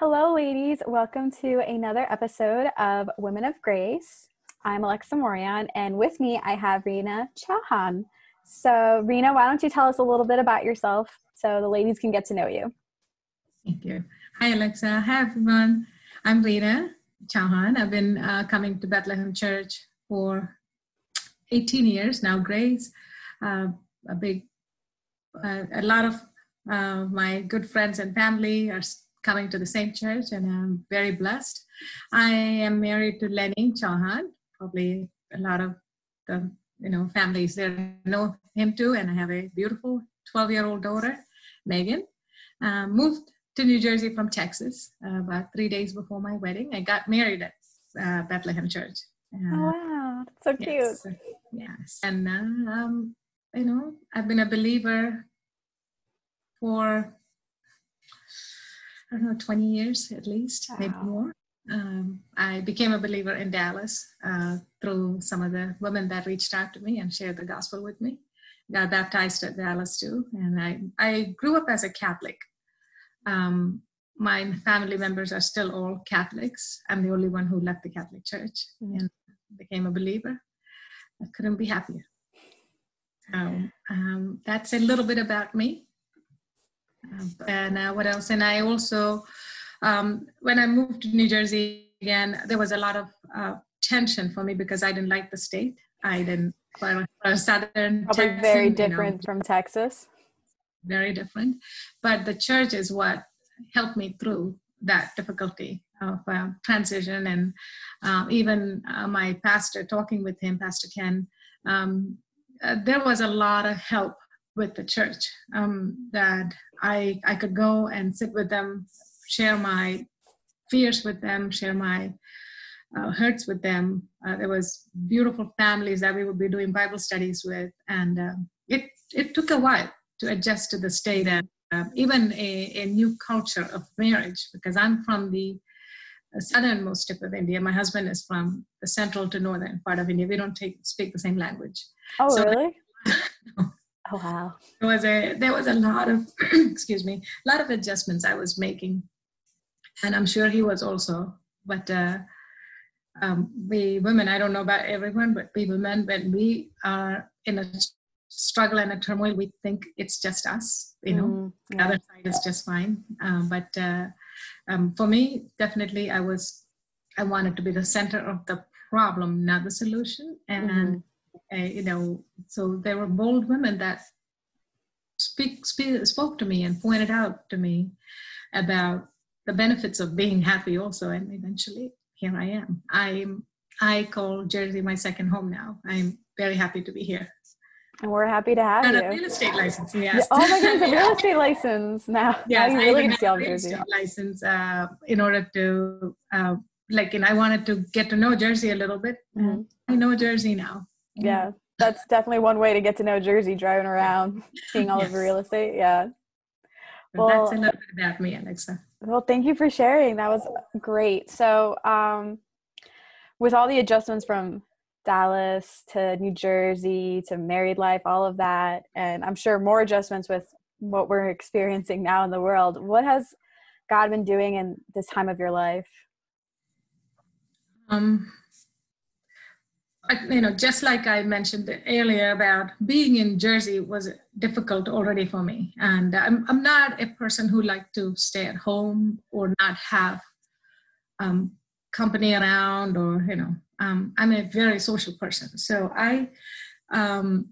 Hello, ladies. Welcome to another episode of Women of Grace. I'm Alexa Moriyon, and with me I have Reena Chauhan. So, Reena, why don't you tell us a little bit about yourself so the ladies can get to know you? Thank you. Hi, Alexa. Hi, everyone. I'm Reena Chauhan. I've been uh, coming to Bethlehem Church for 18 years now. Grace, uh, a big, uh, a lot of uh, my good friends and family are coming to the same church, and I'm very blessed. I am married to Lenny Chauhan. Probably a lot of the you know families there know him too, and I have a beautiful 12-year-old daughter, Megan. Uh, moved to New Jersey from Texas uh, about three days before my wedding. I got married at uh, Bethlehem Church. oh wow, so cute. Yes, yes. and uh, um, you know I've been a believer for I don't know, 20 years at least, wow. maybe more. Um, I became a believer in Dallas uh, through some of the women that reached out to me and shared the gospel with me. Got baptized at Dallas too, and I I grew up as a Catholic. Um, my family members are still all Catholics. I'm the only one who left the Catholic Church mm-hmm. and became a believer. I couldn't be happier. Um, um, that's a little bit about me and uh, what else? And I also, um, when I moved to New Jersey again, there was a lot of uh, tension for me because I didn't like the state. I didn't southern. Probably Texan, very different you know, from Texas. Very different, but the church is what helped me through that difficulty of uh, transition, and uh, even uh, my pastor talking with him, Pastor Ken. Um, uh, there was a lot of help with the church um, that I, I could go and sit with them, share my fears with them, share my uh, hurts with them. Uh, there was beautiful families that we would be doing Bible studies with, and uh, it it took a while to adjust to the state and uh, even a, a new culture of marriage because I'm from the southernmost tip of India. My husband is from the central to northern part of India. We don't take, speak the same language. Oh, so really? Oh wow. There was a there was a lot of excuse me, a lot of adjustments I was making. And I'm sure he was also. But uh, um, we women, I don't know about everyone, but we women, when we are in a struggle and a turmoil, we think it's just us, you know, mm, yeah. the other side is just fine. Um, but uh, um, for me, definitely, I was, I wanted to be the center of the problem, not the solution. And mm-hmm uh, you know, so there were bold women that speak, speak, spoke to me and pointed out to me about the benefits of being happy also. And eventually, here I am. I'm I call Jersey my second home now. I'm very happy to be here. And we're happy to have and you. a real estate license, yes. Oh my goodness, a real estate license now. Yes, now you really I have a real estate license uh, in order to, uh, like, and I wanted to get to know Jersey a little bit. Mm-hmm. I know Jersey now. Yeah, that's definitely one way to get to know Jersey, driving around, seeing all yes. of the real estate. Yeah. Well, that's bit about me, Alexa. Well, thank you for sharing. That was great. So, um, with all the adjustments from Dallas to New Jersey to married life, all of that, and I'm sure more adjustments with what we're experiencing now in the world, what has God been doing in this time of your life? Um, you know, just like I mentioned earlier about being in Jersey was difficult already for me. And I'm, I'm not a person who like to stay at home or not have um, company around or, you know, um, I'm a very social person. So I, um,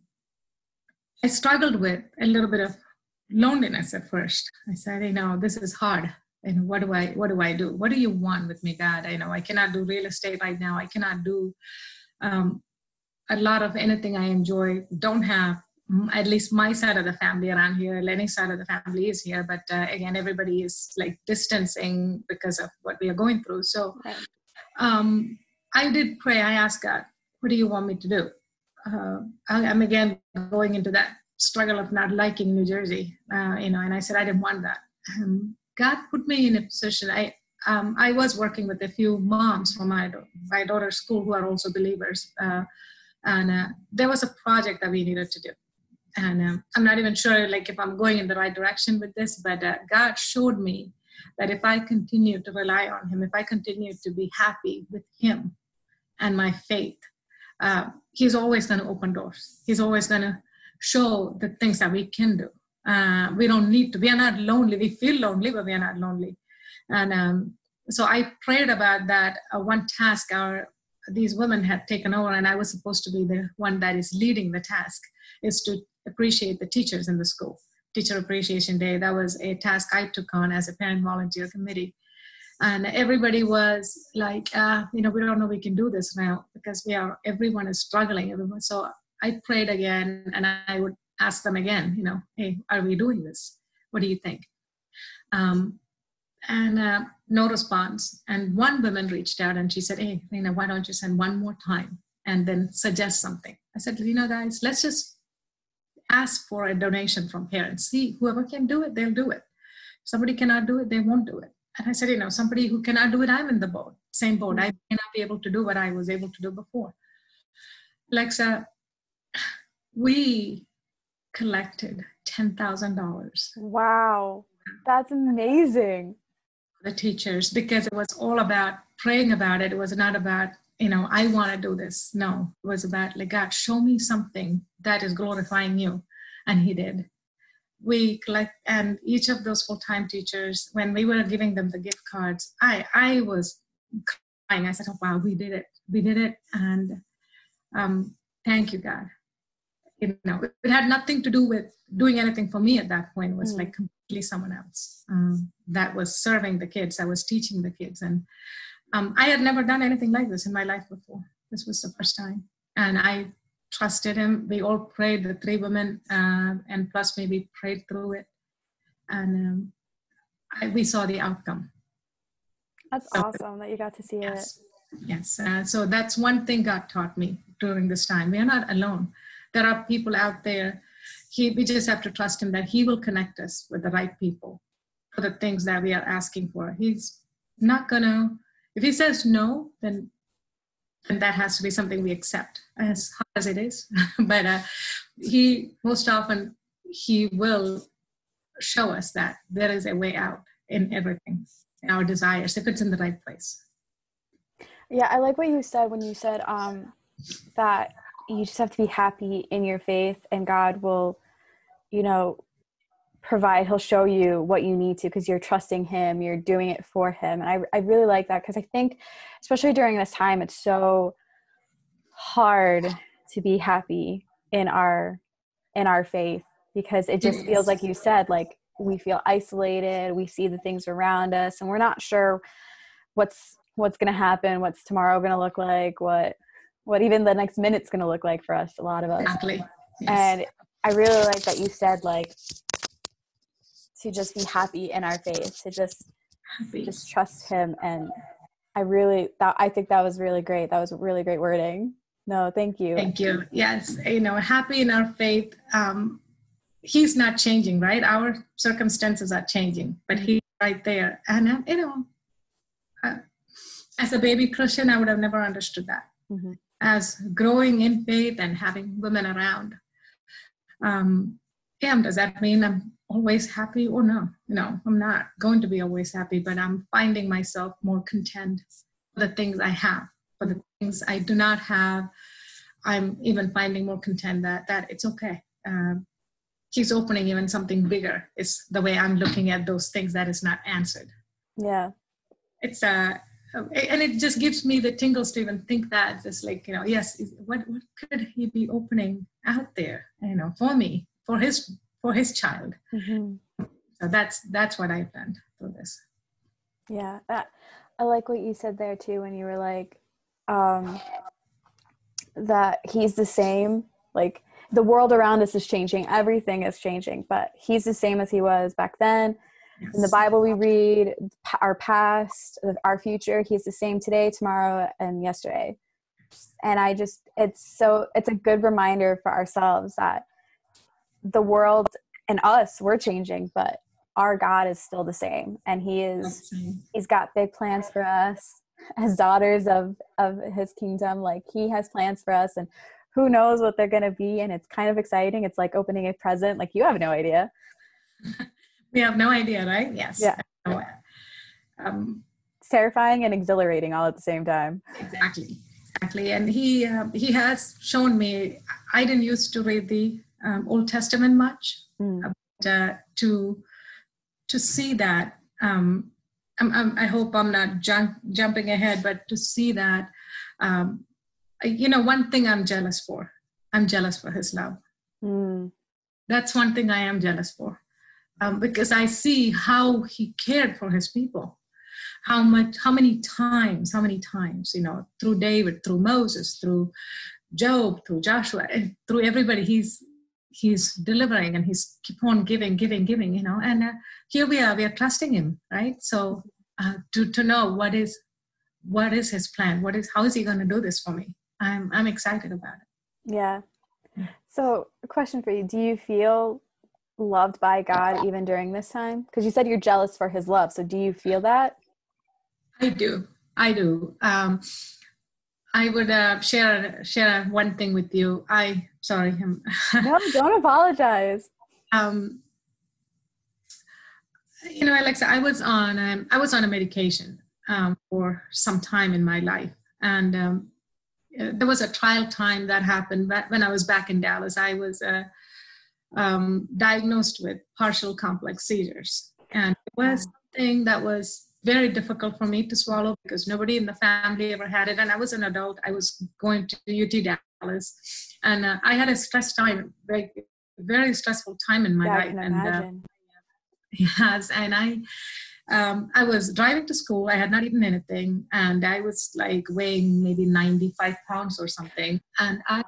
I struggled with a little bit of loneliness at first. I said, you know, this is hard. And what do I, what do I do? What do you want with me, God? I know I cannot do real estate right now. I cannot do um, a lot of anything I enjoy don't have at least my side of the family around here. Lenny's side of the family is here, but uh, again, everybody is like distancing because of what we are going through. So um, I did pray. I asked God, "What do you want me to do?" Uh, I'm again going into that struggle of not liking New Jersey, uh, you know, and I said I didn't want that. Um, God put me in a position. I um, I was working with a few moms from my, my daughter's school who are also believers. Uh, and uh, there was a project that we needed to do. And um, I'm not even sure like if I'm going in the right direction with this, but uh, God showed me that if I continue to rely on Him, if I continue to be happy with Him and my faith, uh, He's always going to open doors. He's always going to show the things that we can do. Uh, we don't need to. We are not lonely. We feel lonely, but we are not lonely. And um, so I prayed about that. Uh, one task our these women had taken over, and I was supposed to be the one that is leading the task, is to appreciate the teachers in the school. Teacher Appreciation Day. That was a task I took on as a parent volunteer committee. And everybody was like, uh, you know, we don't know we can do this now because we are, everyone is struggling. Everyone. So I prayed again and I would ask them again, you know, hey, are we doing this? What do you think? Um, and uh, no response. And one woman reached out and she said, hey, Lena, why don't you send one more time and then suggest something? I said, you know, guys, let's just ask for a donation from parents. See, whoever can do it, they'll do it. Somebody cannot do it, they won't do it. And I said, you know, somebody who cannot do it, I'm in the boat, same boat. I may not be able to do what I was able to do before. Alexa, we collected $10,000. Wow, that's amazing. The teachers, because it was all about praying about it. It was not about, you know, I want to do this. No, it was about, like, God, show me something that is glorifying you. And He did. We collect, and each of those full time teachers, when we were giving them the gift cards, I, I was crying. I said, oh, wow, we did it. We did it. And um, thank you, God you know it had nothing to do with doing anything for me at that point. It was mm. like completely someone else. Um, that was serving the kids. I was teaching the kids. And um, i had never done anything like this in my life before. This was the first time. And i trusted him. We all prayed the three women uh, and plus maybe prayed through it. And um, I, we saw the outcome. That's so, awesome that you got to see yes, it yes. Uh, so that's one thing god taught me during this time. We are not alone there are people out there. He, we just have to trust him that he will connect us with the right people for the things that we are asking for. He's not gonna, if he says no, then then that has to be something we accept as hard as it is. but uh, he most often he will show us that there is a way out in everything, in our desires, if it's in the right place. Yeah, I like what you said when you said um, that you just have to be happy in your faith and god will you know provide. He'll show you what you need to because you're trusting him you're doing it for him. And i, I really like that because i think especially during this time it's so hard to be happy in our in our faith because it just feels like you said like we feel isolated we see the things around us and we're not sure what's what's going to happen what's tomorrow going to look like what what even the next minute's going to look like for us a lot of us. Exactly. Yes. and i really like that you said like to just be happy in our faith to just happy. just trust him. And i really that i think that was really great. That was really great wording. No thank you. Thank you. Yes you know happy in our faith um he's not changing right? Our circumstances are changing but he's right there. And uh, you know uh, as a baby christian i would have never understood that. Mm-hmm as growing in faith and having women around. Um, yeah, does that mean I'm always happy or no? No, I'm not going to be always happy, but I'm finding myself more content for the things I have. For the things I do not have, I'm even finding more content that that it's okay. Um, he's opening even something bigger. Is the way I'm looking at those things that is not answered. Yeah, it's a and it just gives me the tingles to even think that. It's like you know yes what what could he be opening out there you know for me for his for his child? Mm-hmm. so that's that's what i've done for this. Yeah i like what you said there too when you were like um that he's the same like the world around us is changing everything is changing but he's the same as he was back then Yes. In the Bible, we read our past, our future. He's the same today, tomorrow, and yesterday. And I just, it's so, it's a good reminder for ourselves that the world and us, we're changing, but our God is still the same. And He is, He's got big plans for us as daughters of, of His kingdom. Like He has plans for us, and who knows what they're going to be. And it's kind of exciting. It's like opening a present, like you have no idea. We have no idea, right? Yes. Yeah. um, it's terrifying and exhilarating all at the same time. Exactly, exactly. And he uh, he has shown me. I didn't used to read the um, Old Testament much, mm. but, uh, to to see that. Um, I'm, I'm, i hope I'm not jump, jumping ahead, but to see that, um, you know, one thing I'm jealous for. I'm jealous for his love. Mm. That's one thing I am jealous for, um, because I see how he cared for his people. How much how many times how many times you know through david through moses through job through joshua through everybody he's he's delivering and he's keep on giving giving giving you know and uh, here we are we are trusting him right? So uh, to to know what is what is his plan what is how is he going to do this for me? I'm i'm excited about it. Yeah. So a question for you. Do you feel loved by god even during this time because you said you're jealous for his love so do you feel that I do. I do. Um, I would uh, share share one thing with you. I sorry. no, don't apologize. Um, you know, Alexa, I was on um, I was on a medication um, for some time in my life, and um, uh, there was a trial time that happened when I was back in Dallas. I was uh, um, diagnosed with partial complex seizures, and it was something that was very difficult for me to swallow because nobody in the family ever had it. And I was an adult. I was going to UT Dallas, and uh, I had a stress time, very, very stressful time in my yeah, life. and uh, yes, and I. Um, I was driving to school. I had not eaten anything, and I was like weighing maybe 95 pounds or something. And I,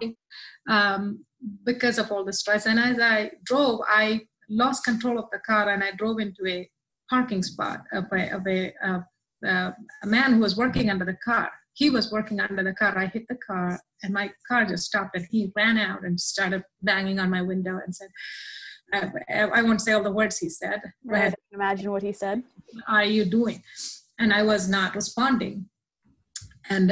um, because of all the stress, and as I drove, I lost control of the car and I drove into a parking spot of a, of a, uh, uh, a man who was working under the car. He was working under the car. I hit the car, and my car just stopped, and he ran out and started banging on my window and said, uh, I won't say all the words he said. Right. I can imagine what he said. What are you doing? And I was not responding. And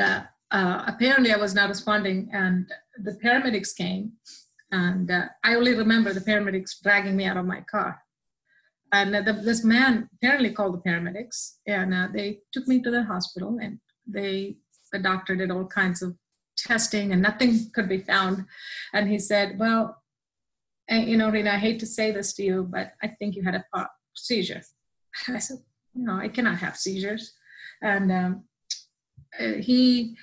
uh, apparently, I was not responding. And the paramedics came. And uh, I only remember the paramedics dragging me out of my car and the, this man apparently called the paramedics and uh, they took me to the hospital and they the doctor did all kinds of testing and nothing could be found and he said well you know reena i hate to say this to you but i think you had a seizure i said no i cannot have seizures and um, uh, he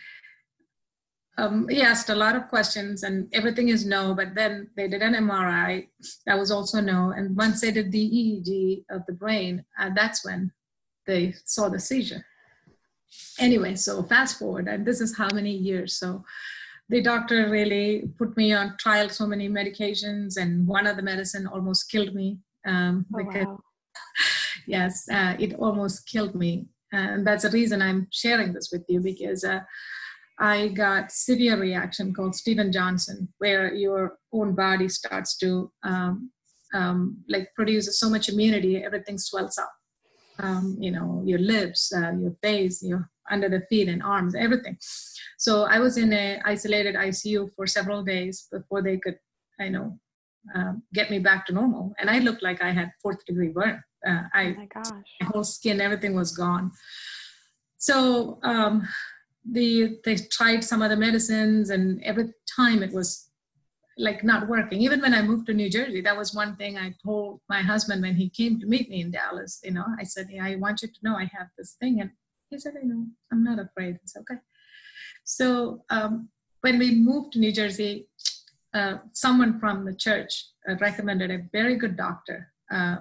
um, he asked a lot of questions and everything is no but then they did an mri that was also no. And once they did the eeg of the brain uh, that's when they saw the seizure. Anyway so fast forward and this is how many years. So the doctor really put me on trial so many medications and one of the medicine almost killed me. Um, oh, because wow. yes uh, it almost killed me. And that's the reason i'm sharing this with you because uh, I got severe reaction called Steven Johnson, where your own body starts to um, um, like produce so much immunity, everything swells up. Um, you know, your lips, uh, your face, your under the feet and arms, everything. So I was in a isolated ICU for several days before they could, I know, uh, get me back to normal. And I looked like I had fourth degree burn. Uh, I, oh my gosh, my whole skin, everything was gone. So um, the they tried some other medicines and every time it was like not working. Even when i moved to new jersey that was one thing i told my husband when he came to meet me in dallas you know. I said yeah, i want you to know i have this thing. And he said i know. I'm not afraid. It's okay. So um, when we moved to new jersey uh, someone from the church uh, recommended a very good doctor uh,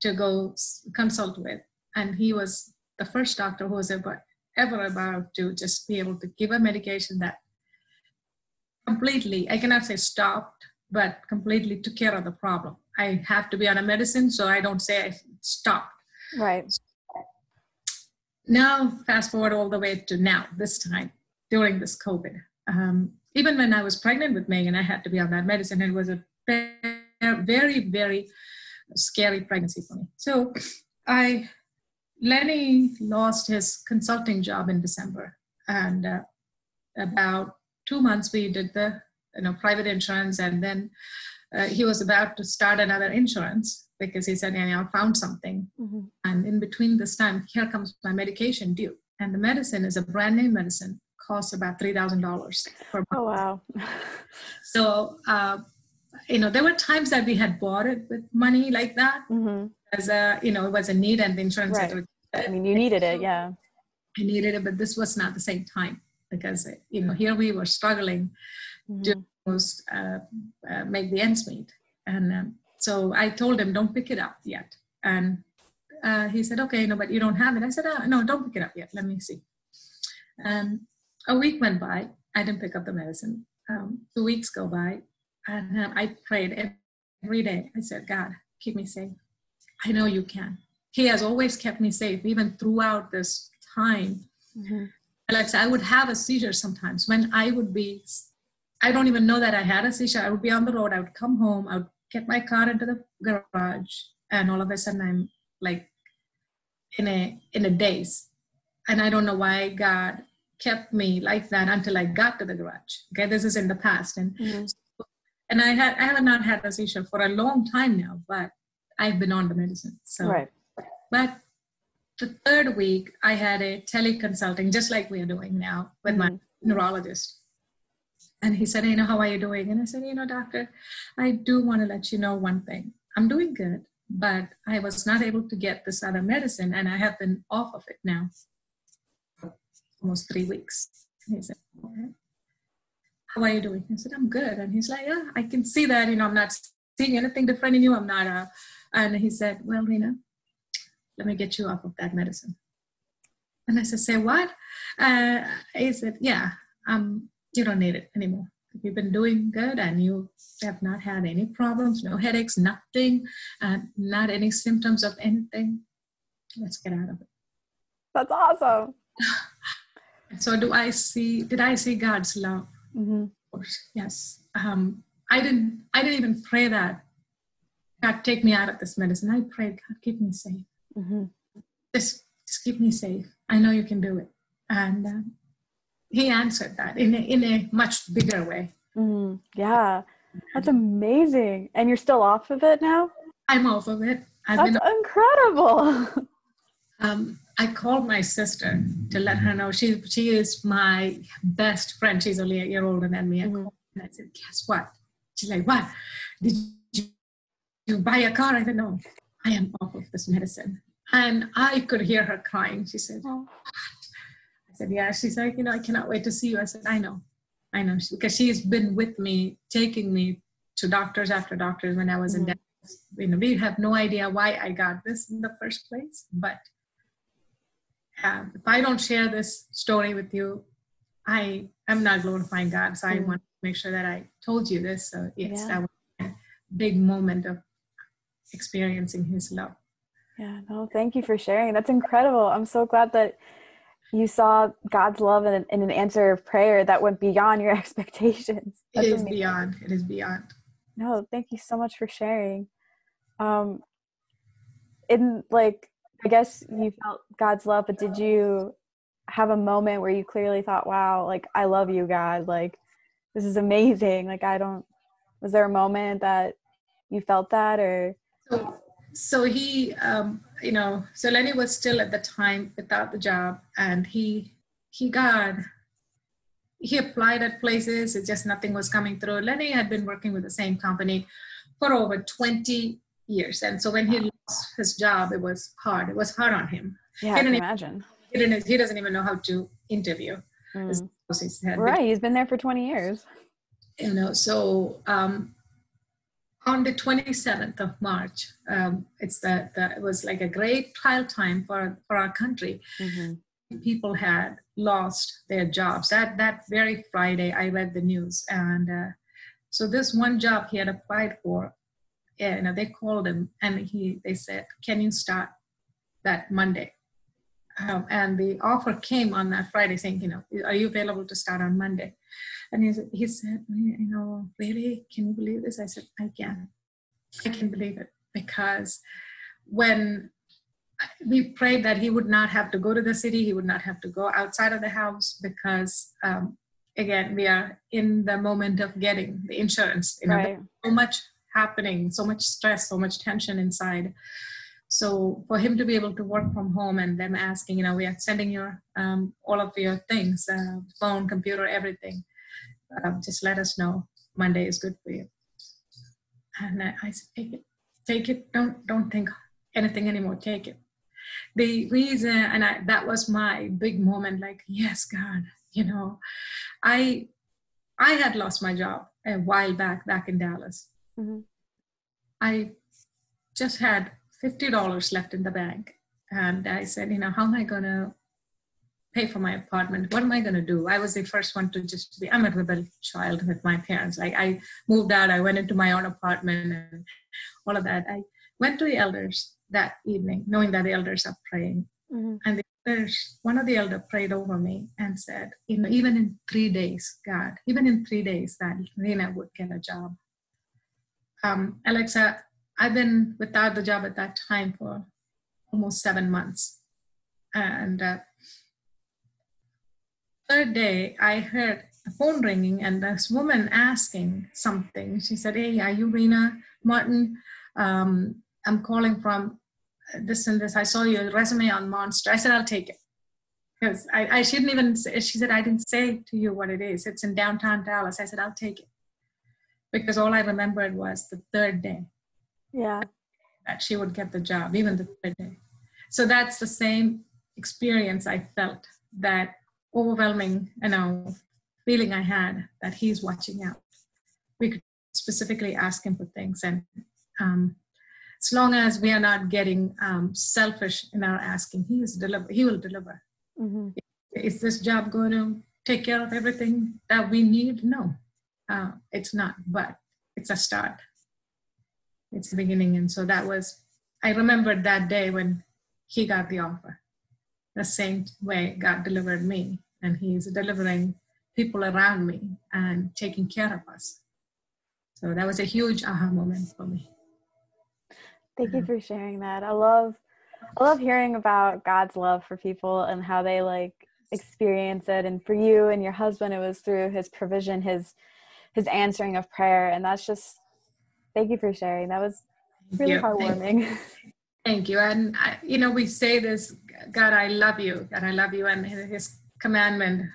to go consult with. And he was the first doctor who was ever ever about to just be able to give a medication that completely, I cannot say stopped, but completely took care of the problem. I have to be on a medicine, so I don't say I stopped. Right. Now, fast forward all the way to now, this time, during this COVID. Um, even when I was pregnant with Megan, I had to be on that medicine. It was a very, very scary pregnancy for me. So I Lenny lost his consulting job in December, and uh, about two months we did the you know private insurance, and then uh, he was about to start another insurance because he said, yeah, I found something. Mm-hmm. And in between this time, here comes my medication due. And the medicine is a brand name medicine, costs about $3,000 per month. Oh, wow. so, uh, you know, there were times that we had bought it with money like that mm-hmm. as a, you know, it was a need and the insurance. Right. I mean, you needed it, yeah. I needed it, but this was not the same time because, you know, here we were struggling mm-hmm. to almost uh, uh, make the ends meet. And um, so I told him, don't pick it up yet. And uh, he said, okay, no, but you don't have it. I said, oh, no, don't pick it up yet. Let me see. And a week went by. I didn't pick up the medicine. Um, two weeks go by. And uh, I prayed every day. I said, God, keep me safe. I know you can. He has always kept me safe, even throughout this time. Mm-hmm. Like I would have a seizure sometimes when I would be, I don't even know that I had a seizure. I would be on the road. I would come home. I would get my car into the garage, and all of a sudden I'm like in a in a daze, and I don't know why God kept me like that until I got to the garage. Okay, this is in the past, and mm-hmm. and I had I have not had a seizure for a long time now, but I've been on the medicine. So, right. But the third week I had a teleconsulting, just like we are doing now with mm-hmm. my neurologist. And he said, You know, how are you doing? And I said, You know, doctor, I do want to let you know one thing. I'm doing good, but I was not able to get this other medicine, and I have been off of it now almost three weeks. And he said, okay. How are you doing? I said, I'm good. And he's like, Yeah, I can see that. You know, I'm not seeing anything different in you. I'm not. Uh, and he said, Well, Reena, let me get you off of that medicine. And I said, Say what? Uh, he said, Yeah, um, you don't need it anymore. You've been doing good and you have not had any problems, no headaches, nothing, uh, not any symptoms of anything. Let's get out of it. That's awesome. so do I see, did I see God's love? Mm-hmm. Of course, yes. Um, I didn't, I didn't even pray that God take me out of this medicine. I prayed, God, keep me safe. Mm-hmm. Just, just keep me safe. I know you can do it. And um, he answered that in a, in a much bigger way. Mm, yeah, that's amazing. And you're still off of it now? I'm off of it. I've that's been, incredible. um, I called my sister to let her know she she is my best friend. She's only a year older than me. Mm-hmm. I said, "Guess what?" She's like, "What? Did you, you buy a car?" I said, "No, I am off of this medicine." And I could hear her crying. She said, oh. I said, yeah. She's like, you know, I cannot wait to see you. I said, I know, I know, because she's been with me, taking me to doctors after doctors when I was mm-hmm. in Dallas. You know, we have no idea why I got this in the first place, but uh, if I don't share this story with you, I am not glorifying God. So mm-hmm. I want to make sure that I told you this. So yes, yeah. that was a big moment of experiencing His love. Yeah, no, thank you for sharing. That's incredible. I'm so glad that you saw God's love in, in an answer of prayer that went beyond your expectations. That's it is amazing. beyond. It is beyond. No, thank you so much for sharing. Um, in like, I guess you felt God's love, but did you have a moment where you clearly thought, "Wow, like I love you, God. Like this is amazing." Like I don't. Was there a moment that you felt that, or? So so he, um, you know, so Lenny was still at the time without the job, and he he got he applied at places. It just nothing was coming through. Lenny had been working with the same company for over 20 years, and so when he lost his job, it was hard. It was hard on him. Yeah, I can imagine. He, he doesn't even know how to interview. Mm. Right, he's been there for 20 years. You know, so um, on the 27th of March, um, it's the, the, it was like a great trial time for, for our country. Mm-hmm. People had lost their jobs. That, that very Friday, I read the news. And uh, so this one job he had applied for, yeah, you know, they called him and he, they said, can you start that Monday? Um, and the offer came on that Friday saying, you know, are you available to start on Monday? And he, he said, you know, really, can you believe this? I said, I can. I can believe it because when we prayed that he would not have to go to the city, he would not have to go outside of the house because, um, again, we are in the moment of getting the insurance. You know, right. so much happening, so much stress, so much tension inside. So for him to be able to work from home and them asking, you know, we are sending your um, all of your things, uh, phone, computer, everything. Uh, just let us know. Monday is good for you. And I, I said, take it, take it. Don't don't think anything anymore. Take it. The reason, and I, that was my big moment. Like, yes, God, you know, I I had lost my job a while back, back in Dallas. Mm-hmm. I just had $50 left in the bank. And I said, you know, how am I going to pay for my apartment? What am I going to do? I was the first one to just be, I'm a rebel child with my parents. Like I moved out, I went into my own apartment and all of that. I went to the elders that evening, knowing that the elders are praying. Mm-hmm. And the elders, one of the elders prayed over me and said, you know, even in three days, God, even in three days, that Reena would get a job. Um, Alexa, I've been without the job at that time for almost seven months. And uh, third day, I heard a phone ringing and this woman asking something. She said, Hey, are you Reena Martin? Um, I'm calling from this and this. I saw your resume on Monster. I said, I'll take it. Because I, I shouldn't even say, she said, I didn't say to you what it is. It's in downtown Dallas. I said, I'll take it. Because all I remembered was the third day yeah. That she would get the job even the third day. So that's the same experience i felt that overwhelming you know feeling i had that he's watching out. We could specifically ask him for things and um, as long as we are not getting um, selfish in our asking he is deliver he will deliver. Mm-hmm. is this job going to take care of everything that we need? No. Uh, it's not but it's a start it's the beginning. And so that was, I remembered that day when he got the offer. The same way God delivered me, and He's delivering people around me and taking care of us. So that was a huge aha moment for me. Thank you for sharing that. I love I love hearing about God's love for people and how they like experience it and for you and your husband it was through his provision his his answering of prayer and that's just Thank you for sharing. That was really heartwarming. Thank you. And, I, you know, we say this God, I love you. God, I love you. And his commandment,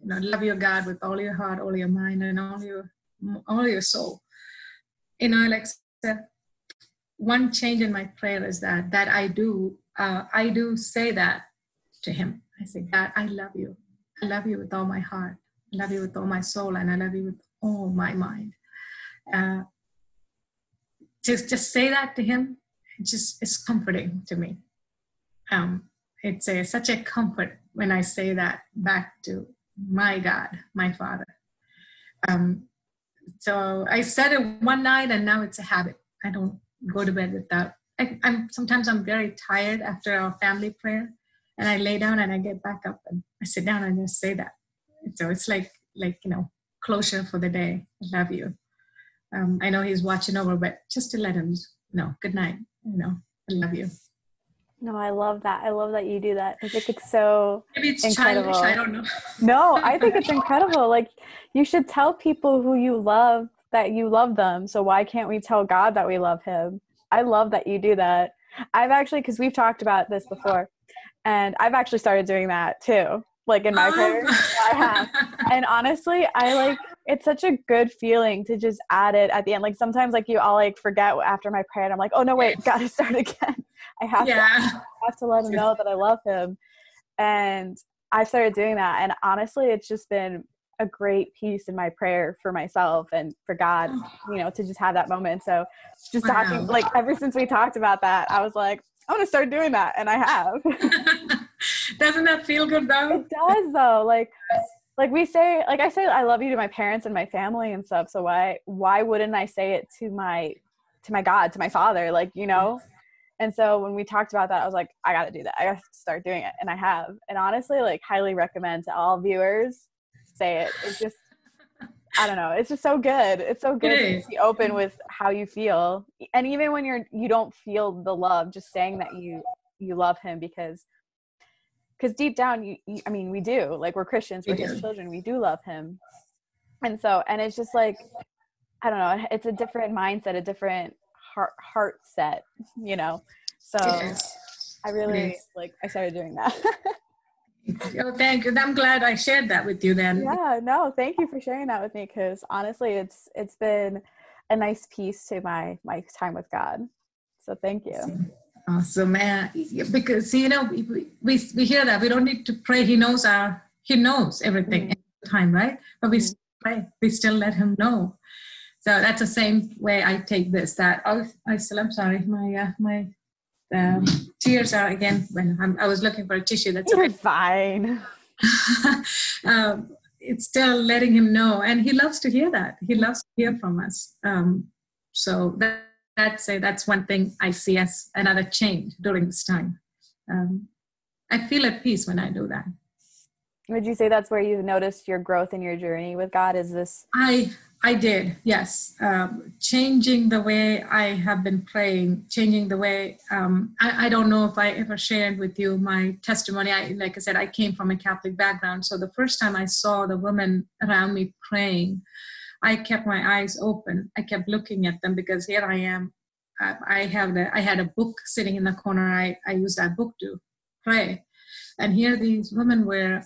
you know, love your God with all your heart, all your mind, and all your all your soul. You know, like one change in my prayer is that that I do uh, I do say that to him. I say, God, I love you. I love you with all my heart. I love you with all my soul, and I love you with all my mind. Uh, just just say that to him. Just is comforting to me. Um, it's a, such a comfort when i say that back to my god my father. Um, so i said it one night and now it's a habit. I don't go to bed without I, i'm sometimes i'm very tired after our family prayer and i lay down and i get back up and i sit down and just say that. So it's like like you know closure for the day. I love you um, I know he's watching over, but just to let him know, good night. You know, I love you. No, I love that. I love that you do that. I think it's so Maybe it's incredible. Childish, I don't know. no, I think it's incredible. Like you should tell people who you love that you love them. So why can't we tell God that we love him? I love that you do that. I've actually because we've talked about this before and I've actually started doing that too. Like in my um. prayers. I have. And honestly, I like it's such a good feeling to just add it at the end. Like sometimes like you all like forget after my prayer and I'm like, oh no wait, gotta start again. I have yeah. to I have to let him know that I love him. And I started doing that and honestly it's just been a great piece in my prayer for myself and for God, oh. you know, to just have that moment. So just wow. talking like ever since we talked about that, I was like, I'm gonna start doing that and I have. Doesn't that feel good though? It does though. Like like we say like i say i love you to my parents and my family and stuff so why why wouldn't i say it to my to my god to my father like you know? And so when we talked about that i was like i gotta do that. I gotta start doing it. And i have. And honestly like highly recommend to all viewers say it. It's just i don't know. It's just so good. It's so good it to be open with how you feel. And even when you're you don't feel the love just saying that you you love him because because deep down you, you, i mean we do like we're christians we're his children we do love him and so and it's just like I don't know, it's a different mindset, a different heart heart set, you know. So I really like I started doing that. oh, thank you. I'm glad I shared that with you then. Yeah, no, thank you for sharing that with me because honestly it's it's been a nice piece to my my time with God. So thank you. Awesome, man. Because you know we, we we hear that we don't need to pray. He knows our He knows everything mm-hmm. time, right? But we mm-hmm. pray. We still let Him know. So that's the same way I take this. That oh, I still I'm sorry. My uh, my um, tears are again when I'm, i was looking for a tissue. That's You're okay. fine. um, it's still letting him know, and he loves to hear that. He loves to hear from us. Um, so that, that's a, that's one thing I see as another change during this time. Um, I feel at peace when I do that. Would you say that's where you've noticed your growth in your journey with God? Is this? I I did, yes. Um, changing the way I have been praying, changing the way, um, I, I, don't know if I ever shared with you my testimony. I, like I said, I came from a Catholic background. So the first time I saw the women around me praying, I kept my eyes open. I kept looking at them because here I am. I, I have the, I had a book sitting in the corner. I, I used that book to pray. And here these women were,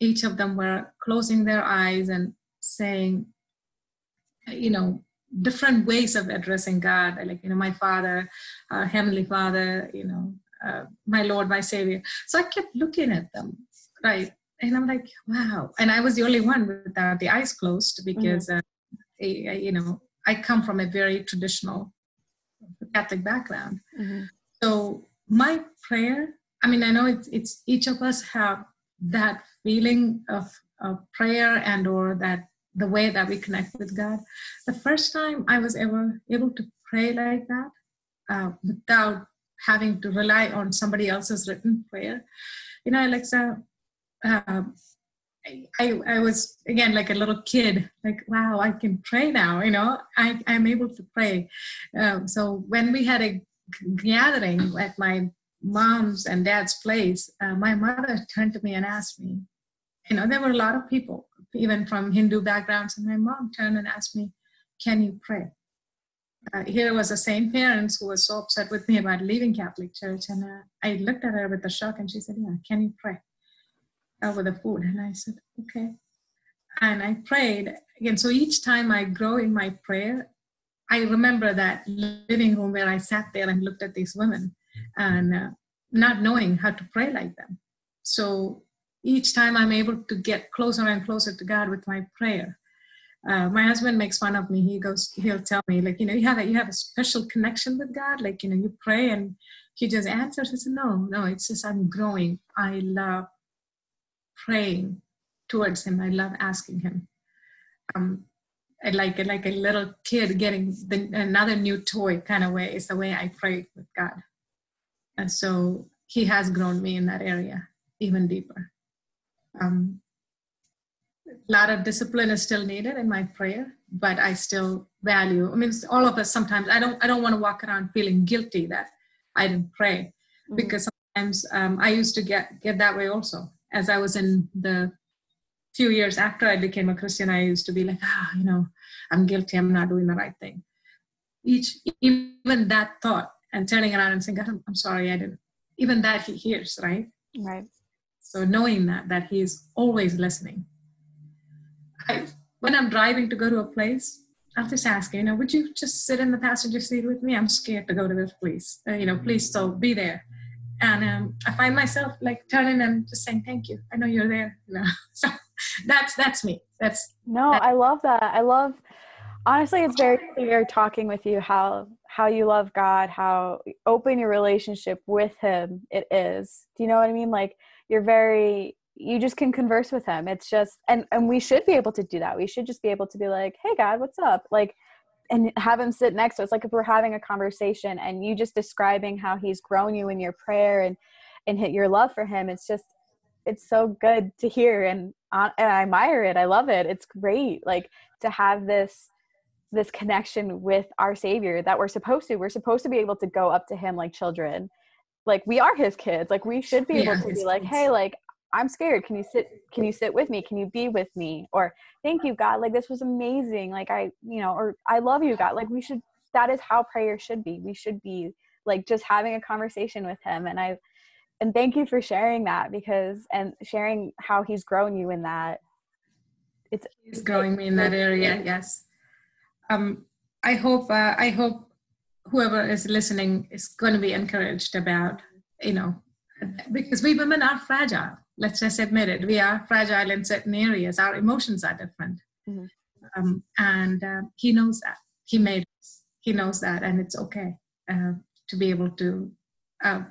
each of them were closing their eyes and saying, you know different ways of addressing god like you know my father uh, heavenly father you know uh, my lord my savior so i kept looking at them right and i'm like wow and i was the only one without the eyes closed because mm-hmm. uh, I, you know i come from a very traditional catholic background mm-hmm. so my prayer i mean i know it's, it's each of us have that feeling of, of prayer and or that the way that we connect with God. The first time I was ever able to pray like that uh, without having to rely on somebody else's written prayer, you know, Alexa, uh, I, I was again like a little kid, like, wow, I can pray now, you know, I, I'm able to pray. Um, so when we had a gathering at my mom's and dad's place, uh, my mother turned to me and asked me, you know, there were a lot of people even from Hindu backgrounds. And my mom turned and asked me, Can you pray? Uh, here was the same parents who was so upset with me about leaving Catholic Church. And uh, I looked at her with a shock and she said, Yeah, can you pray over the food? And I said, Okay. And I prayed again. So each time I grow in my prayer, I remember that living room where I sat there and looked at these women and uh, not knowing how to pray like them. So each time I'm able to get closer and closer to God with my prayer. Uh, my husband makes fun of me. He goes, he'll tell me, like, you know, you have a, you have a special connection with God. Like, you know, you pray and he just answers. I said, no, no, it's just I'm growing. I love praying towards him. I love asking him. Um, I like it like a little kid getting the, another new toy kind of way is the way I pray with God. And so he has grown me in that area even deeper. Um, a lot of discipline is still needed in my prayer, but I still value. I mean, all of us sometimes. I don't. I don't want to walk around feeling guilty that I didn't pray, mm-hmm. because sometimes um, I used to get get that way also. As I was in the few years after I became a Christian, I used to be like, ah, you know, I'm guilty. I'm not doing the right thing. Each even that thought and turning around and saying, God, I'm, I'm sorry, I didn't. Even that he hears, right? Right. So knowing that that he is always listening. I, when I'm driving to go to a place, I'll just ask, you know, would you just sit in the passenger seat with me? I'm scared to go to this place. Uh, you know, please so be there. And um, I find myself like turning and just saying, thank you. I know you're there. You know? so that's that's me. That's no, I love that. I love honestly it's very clear talking with you how how you love God, how open your relationship with him it is. Do you know what I mean? Like you're very you just can converse with him it's just and and we should be able to do that we should just be able to be like hey god what's up like and have him sit next to us like if we're having a conversation and you just describing how he's grown you in your prayer and and hit your love for him it's just it's so good to hear and uh, and I admire it. I love it. It's great like to have this this connection with our savior that we're supposed to we're supposed to be able to go up to him like children. Like we are his kids. Like we should be able to be like hey like i'm scared. Can you sit can you sit with me? Can you be with me? Or thank you god. Like this was amazing. Like i you know or i love you god. Like we should that is how prayer should be. We should be like just having a conversation with him. And i and thank you for sharing that because and sharing how he's grown you in that. It's he's growing me in that area yes. Um i hope uh, i hope whoever is listening is going to be encouraged about you know because we women are fragile let's just admit it we are fragile in certain areas our emotions are different mm-hmm. um, and uh, he knows that he made us he knows that and it's okay uh, to be able to uh,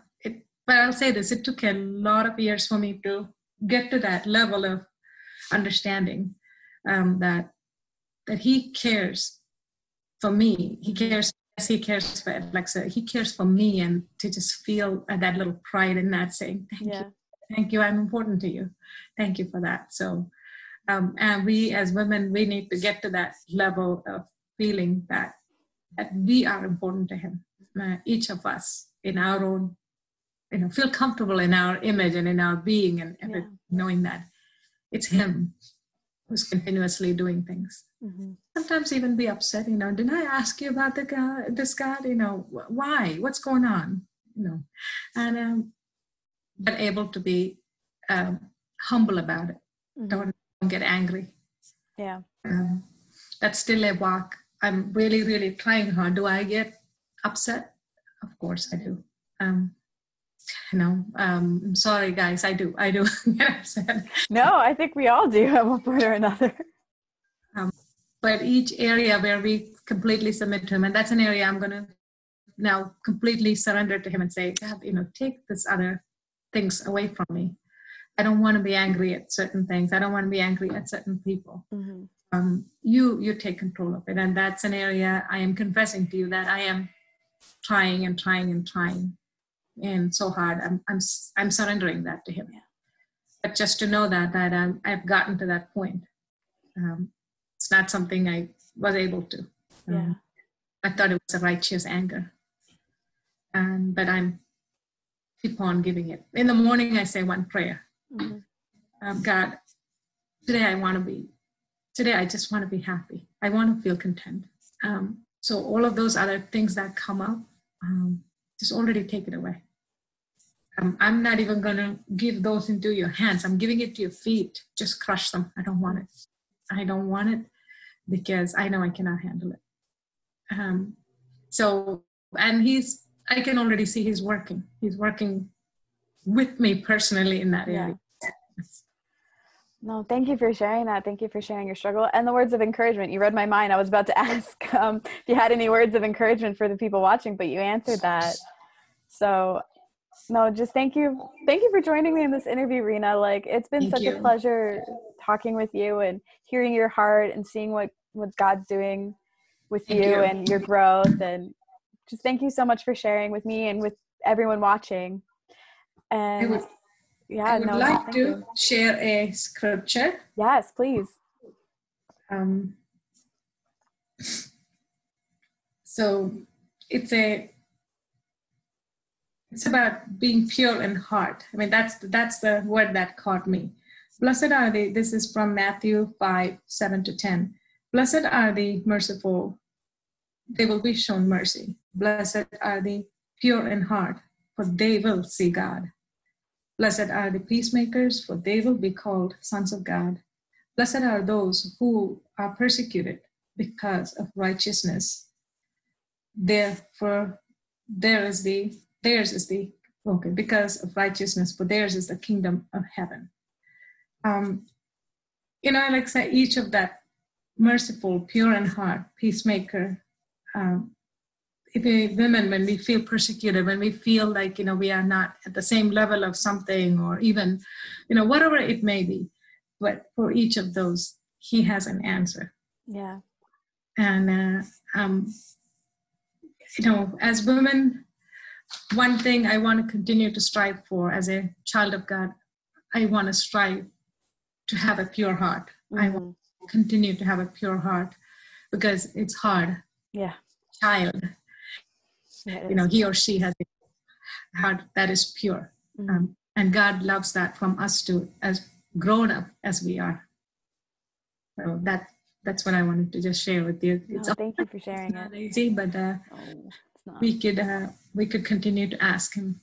but I'll say this: it took a lot of years for me to get to that level of understanding um, that that he cares for me. He cares. Yes, he cares for Alexa. He cares for me, and to just feel that little pride in that, saying, "Thank yeah. you, thank you. I'm important to you. Thank you for that." So, um, and we as women, we need to get to that level of feeling that that we are important to him, uh, each of us in our own you know feel comfortable in our image and in our being and, and yeah. knowing that it's him who's continuously doing things mm-hmm. sometimes even be upset you know didn't i ask you about the God, this God? you know why what's going on you know and um, but able to be um, humble about it. Mm-hmm. don't, don't get angry. Yeah. Um, that's still a walk. I'm really really trying hard. Do i get upset? Of course i do. Um, you know um, i'm sorry guys. I do. I do get upset. No i think we all do at one point or another. Um, but each area where we completely submit to him and that's an area i'm going to now completely surrender to him and say god you know take this other things away from me i don't want to be angry at certain things i don't want to be angry at certain people mm-hmm. um, you you take control of it and that's an area i am confessing to you that i am trying and trying and trying and so hard. I'm I'm I'm surrendering that to Him. Yeah. But just to know that that I'm, I've gotten to that point. Um, it's not something I was able to. Um, yeah. I thought it was a righteous anger. Um, but I'm keep on giving it. In the morning, I say one prayer. Mm-hmm. Um, God, today I want to be. Today I just want to be happy. I want to feel content. Um, so all of those other things that come up, um, just already take it away. Um, I'm not even going to give those into your hands. I'm giving it to your feet. Just crush them. I don't want it. I don't want it because I know I cannot handle it. Um, so, and he's, I can already see he's working. He's working with me personally in that area. Yeah. No, thank you for sharing that. Thank you for sharing your struggle and the words of encouragement. You read my mind. I was about to ask um, if you had any words of encouragement for the people watching, but you answered that. So no just thank you thank you for joining me in this interview reena like it's been thank such you. a pleasure talking with you and hearing your heart and seeing what what god's doing with you, you, and your growth and just thank you so much for sharing with me and with everyone watching and I would, yeah I would no, like to you. share a scripture yes please um so it's a it's about being pure in heart. I mean, that's that's the word that caught me. Blessed are the. This is from Matthew five seven to ten. Blessed are the merciful; they will be shown mercy. Blessed are the pure in heart, for they will see God. Blessed are the peacemakers, for they will be called sons of God. Blessed are those who are persecuted because of righteousness. Therefore, there is the theirs is the okay because of righteousness for theirs is the kingdom of heaven um, you know like say each of that merciful pure in heart peacemaker um, we, women when we feel persecuted when we feel like you know we are not at the same level of something or even you know whatever it may be but for each of those he has an answer yeah and uh, um, you know as women one thing I want to continue to strive for as a child of God, I want to strive to have a pure heart. Mm-hmm. I want to continue to have a pure heart because it's hard. Yeah. Child, yeah, you know, he or she has a heart that is pure. Mm-hmm. Um, and god loves that from us too as grown up as we are so that that's what i wanted to just share with you it's no, thank you for sharing it's not it. easy but uh, no, we could uh, we could continue to ask him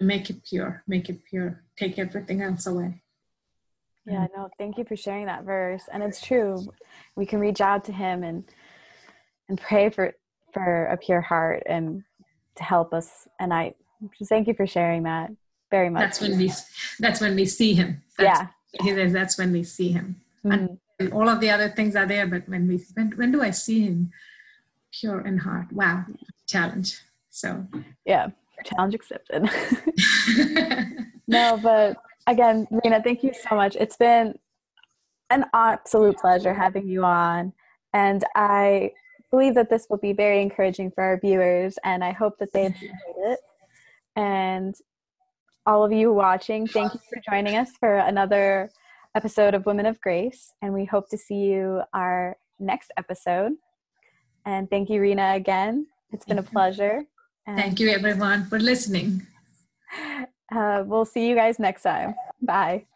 make it pure make it pure take everything else away yeah no thank you for sharing that verse and it's true we can reach out to him and and pray for for a pure heart and to help us. And i thank you for sharing that very much. That's when we that's when we see him. That's, yeah. he says that's when we see him. Mm-hmm. and, and all of the other things are there but when we when, when do i see him pure in heart? Wow challenge. So. Yeah challenge accepted. No but again reena thank you so much. It's been an absolute pleasure having you on. And i believe that this will be very encouraging for our viewers and i hope that they enjoyed it and all of you watching thank you for joining us for another episode of women of grace and we hope to see you our next episode and thank you reena again it's been a pleasure. And Thank you, everyone, for listening. Uh, we'll see you guys next time. Bye.